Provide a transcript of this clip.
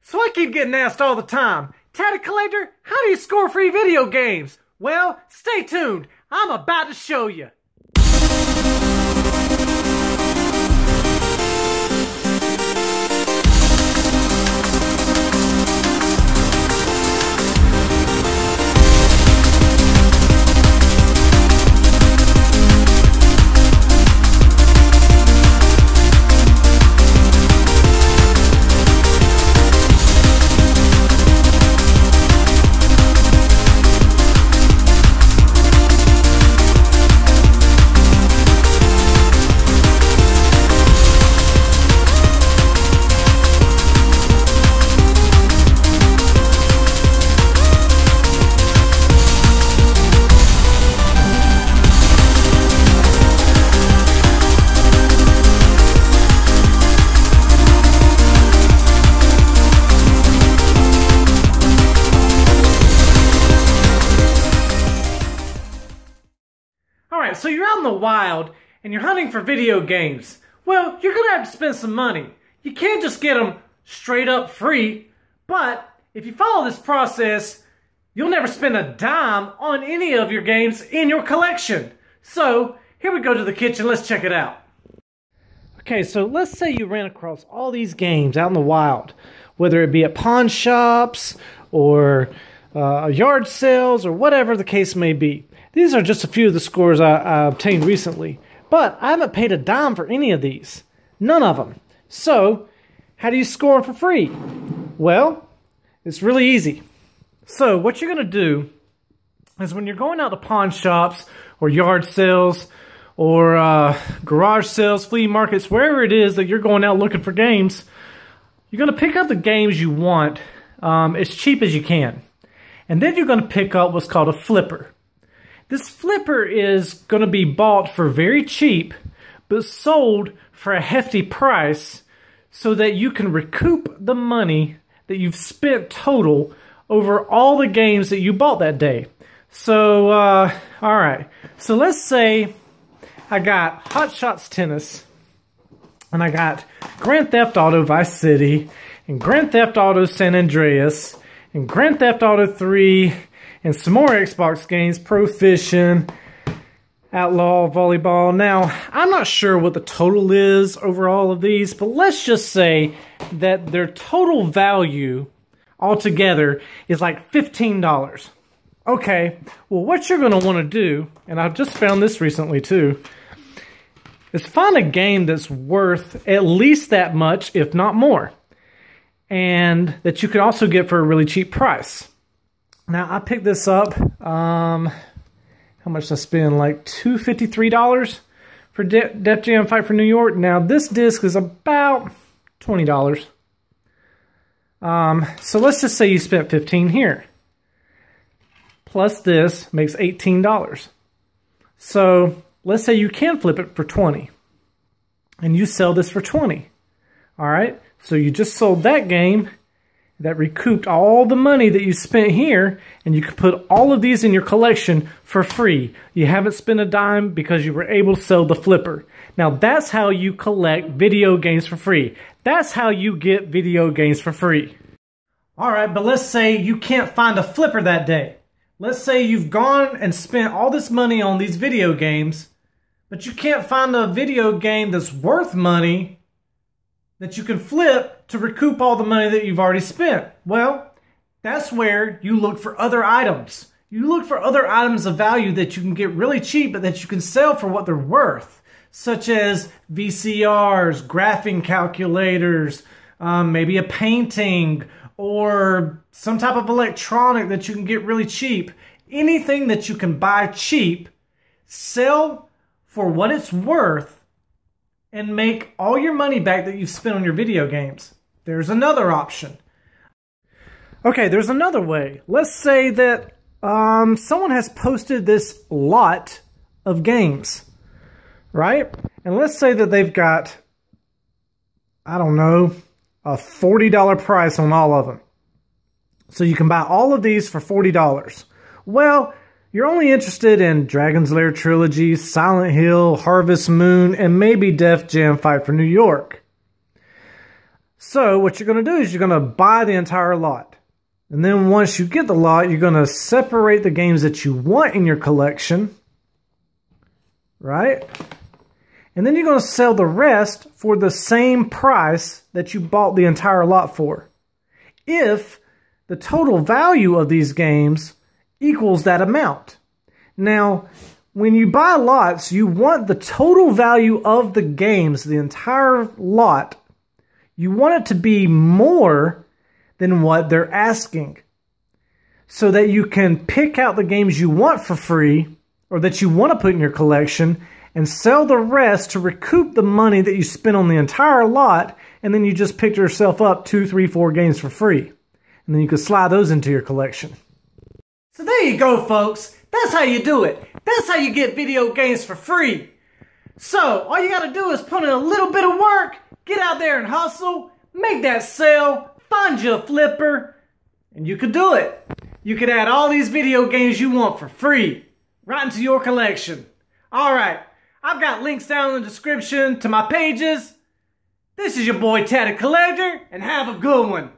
So I keep getting asked all the time, Tatted Collector, how do you score free video games? Well, stay tuned. I'm about to show you. So you're out in the wild and you're hunting for video games. Well, you're gonna have to spend some money. You can't just get them straight up free, but if you follow this process, you'll never spend a dime on any of your games in your collection. So, here we go to the kitchen, let's check it out. Okay, so let's say you ran across all these games out in the wild, whether it be at pawn shops or uh, yard sales or whatever the case may be. These are just a few of the scores I, I obtained recently, but I haven't paid a dime for any of these. None of them. So, how do you score for free? Well, it's really easy. So, what you're going to do is when you're going out to pawn shops or yard sales or uh, garage sales, flea markets, wherever it is that you're going out looking for games, you're going to pick up the games you want um, as cheap as you can. And then you're going to pick up what's called a flipper. This flipper is going to be bought for very cheap, but sold for a hefty price so that you can recoup the money that you've spent total over all the games that you bought that day. So, uh, all right. So let's say I got Hot Shots Tennis, and I got Grand Theft Auto Vice City, and Grand Theft Auto San Andreas, and Grand Theft Auto 3, and some more Xbox games, Pro Fishing, Outlaw Volleyball. Now, I'm not sure what the total is over all of these, but let's just say that their total value altogether is like $15. Okay, well, what you're going to want to do, and I've just found this recently too, is find a game that's worth at least that much, if not more, and that you can also get for a really cheap price. Now, I picked this up, um, how much did I spend? Like $253 for De Def Jam Fight for New York. Now, this disc is about $20. Um, so let's just say you spent 15 here. Plus this makes $18. So let's say you can flip it for 20 and you sell this for 20. All right. So you just sold that game that recouped all the money that you spent here and you can put all of these in your collection for free. You haven't spent a dime because you were able to sell the flipper. Now that's how you collect video games for free. That's how you get video games for free. All right, but let's say you can't find a flipper that day. Let's say you've gone and spent all this money on these video games, but you can't find a video game that's worth money that you can flip to recoup all the money that you've already spent. Well, that's where you look for other items. You look for other items of value that you can get really cheap, but that you can sell for what they're worth, such as VCRs, graphing calculators, um, maybe a painting, or some type of electronic that you can get really cheap. Anything that you can buy cheap, sell for what it's worth, and make all your money back that you've spent on your video games. There's another option. Okay, there's another way. Let's say that um, someone has posted this lot of games, right? And let's say that they've got, I don't know, a $40 price on all of them. So you can buy all of these for $40. Well, you're only interested in Dragon's Lair Trilogy, Silent Hill, Harvest Moon, and maybe Def Jam Fight for New York. So what you're going to do is you're going to buy the entire lot. And then once you get the lot, you're going to separate the games that you want in your collection. Right? And then you're going to sell the rest for the same price that you bought the entire lot for. If the total value of these games equals that amount. Now, when you buy lots, you want the total value of the games, the entire lot, you want it to be more than what they're asking. So that you can pick out the games you want for free or that you want to put in your collection and sell the rest to recoup the money that you spent on the entire lot and then you just picked yourself up two, three, four games for free. And then you could slide those into your collection. So there you go, folks. That's how you do it. That's how you get video games for free. So, all you gotta do is put in a little bit of work Get out there and hustle, make that sale, find you a flipper, and you could do it. You could add all these video games you want for free right into your collection. All right, I've got links down in the description to my pages. This is your boy Tatted Collector, and have a good one.